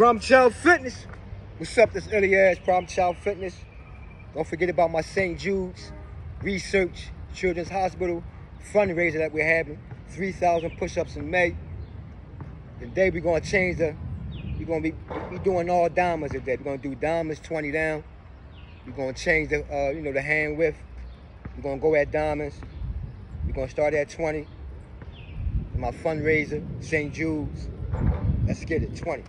Problem Child Fitness. What's up, this early ass Problem Child Fitness? Don't forget about my St. Jude's Research Children's Hospital fundraiser that we're having. 3,000 push-ups in May. Today we're gonna change the, we're gonna be, be doing all diamonds today. We're gonna do diamonds 20 down. We're gonna change the, uh, you know, the hand width. We're gonna go at diamonds. We're gonna start at 20. My fundraiser, St. Jude's. Let's get it, 20.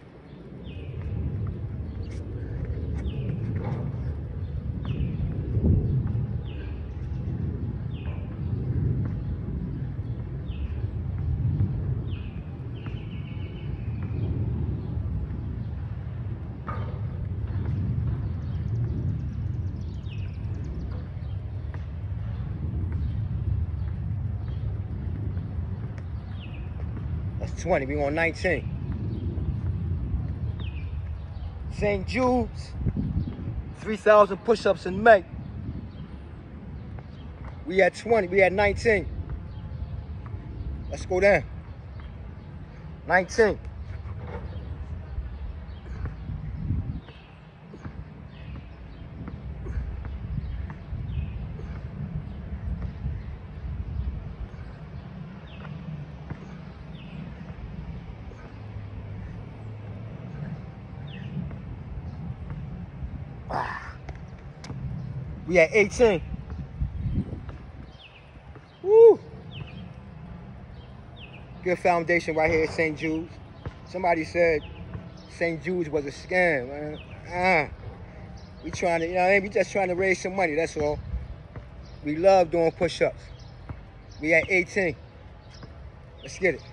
20. We on 19. St. Jude's. 3,000 push-ups in May. We at 20. We at 19. Let's go down. 19. We at 18. Woo! Good foundation right here at St. Jude's. Somebody said St. Jude's was a scam. Man. Ah. We trying to, you know I mean? We just trying to raise some money, that's all. We love doing push-ups. We at 18. Let's get it.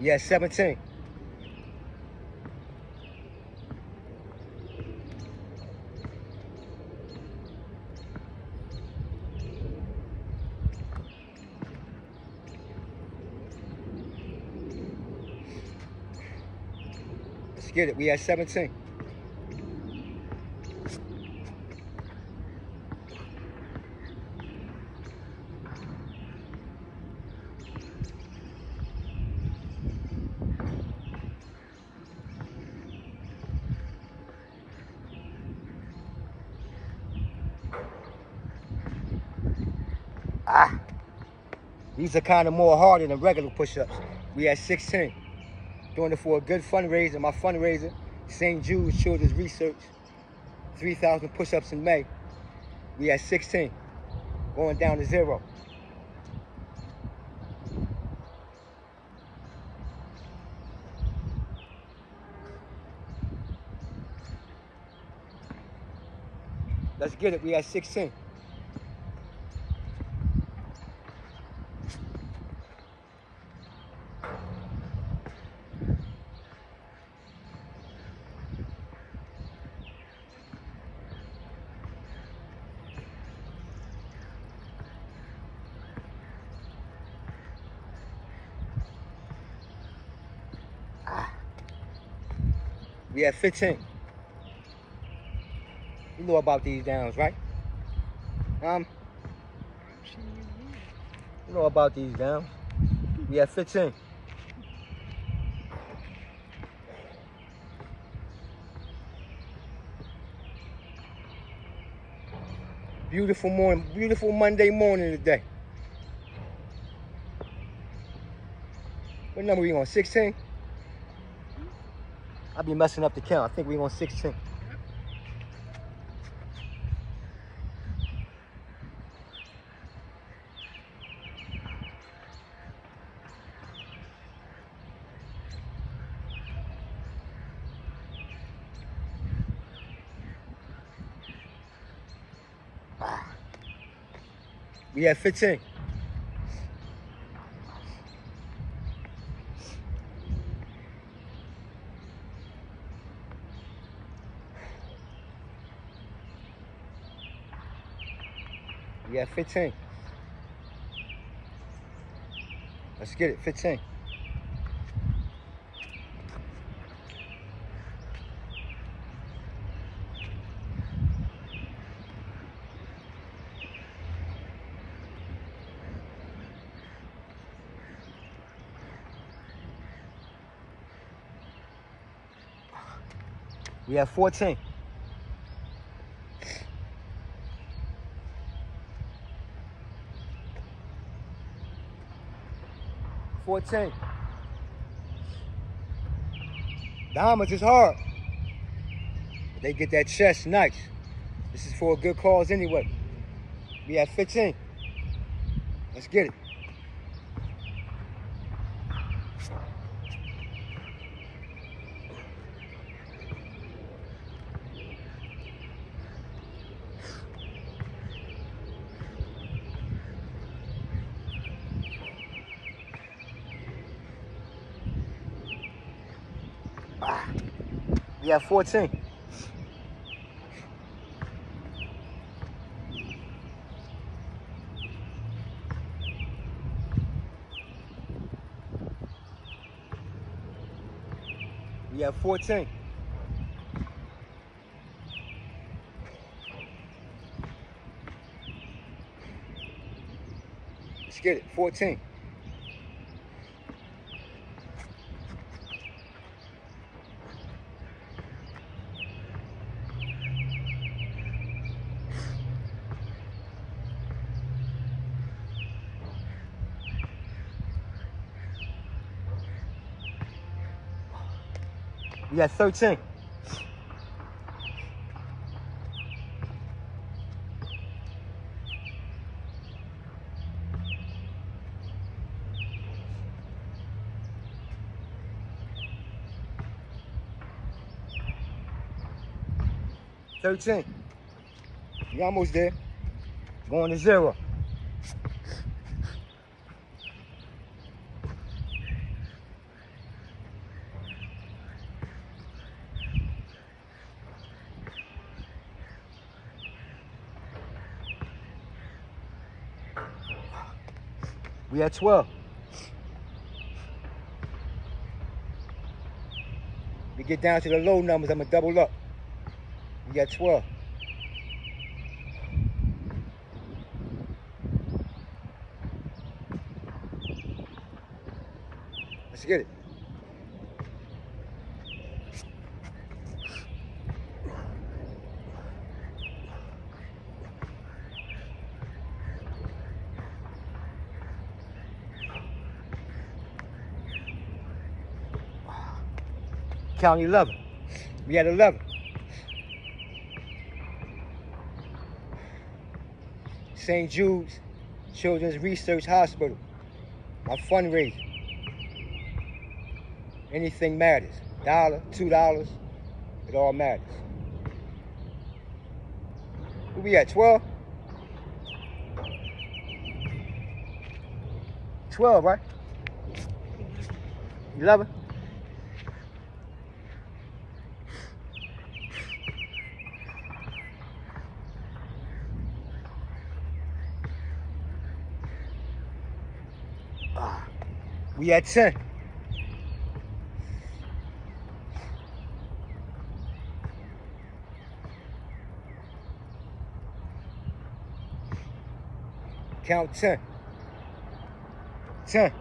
Yeah, 17. Let's get it. We at 17. Ah. These are kind of more harder than regular push-ups. We had 16. Doing it for a good fundraiser. My fundraiser, St. Jude's Children's Research. 3,000 push-ups in May. We had 16. Going down to zero. Let's get it. We at 16. We at 15. You know about these downs, right? Um, you know about these downs. We at 15. Beautiful morning, beautiful Monday morning today. What number we on? 16? I'll be messing up the count. I think we on 16. Ah. We at 15. We at 15. Let's get it, 15. We have 14. Fourteen. Diamonds is hard. They get that chest nice. This is for a good cause anyway. We have 15. Let's get it. We have 14. We have 14. Let's get it. 14. We got 13. Thirteen. You almost there. Going to zero. We at 12. We get down to the low numbers, I'm gonna double up. We got 12. Let's get it. Count 11. We had 11. St. Jude's Children's Research Hospital. My fundraiser. Anything matters. Dollar, two dollars, it all matters. Who we at, 12? 12, right? 11? Ah, we at 10. Count 10. 10.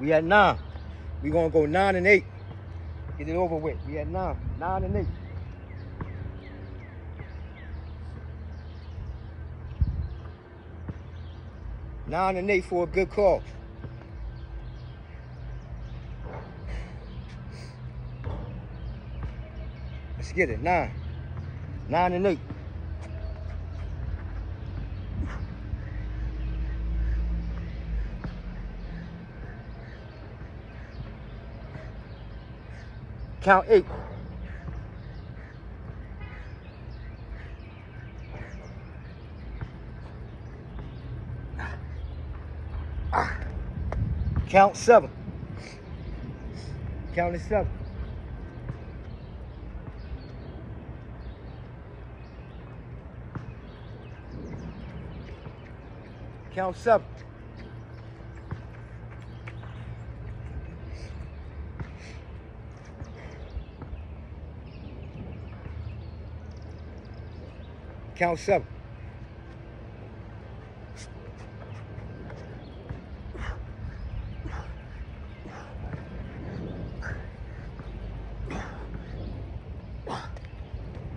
We at nine. We gonna go nine and eight. Get it over with. We at nine. Nine and eight. Nine and eight for a good call. Let's get it. Nine. Nine and eight. Count eight. Count seven. Count is seven. Count seven. Count seven.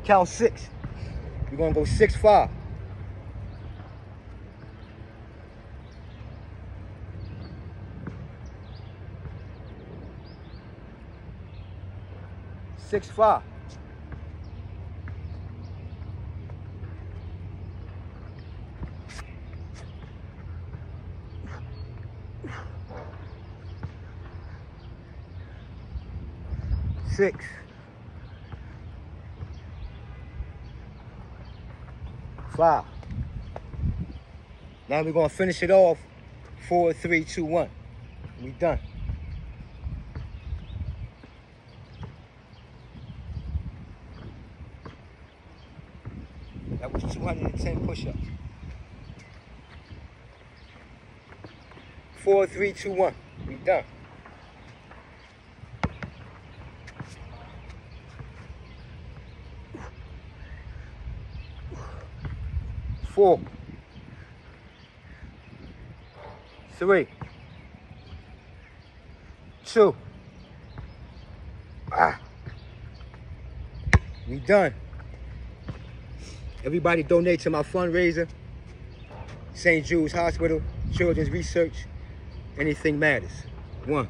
Count six. You're gonna go six five. Six five. Six. Five. Now we're gonna finish it off. Four, three, two, one. We done. That was 210 push-ups. Four, three, two, one. We done. Four. Three. Two. Ah. We done. Everybody donate to my fundraiser. St. Jude's Hospital, Children's Research. Anything matters. One.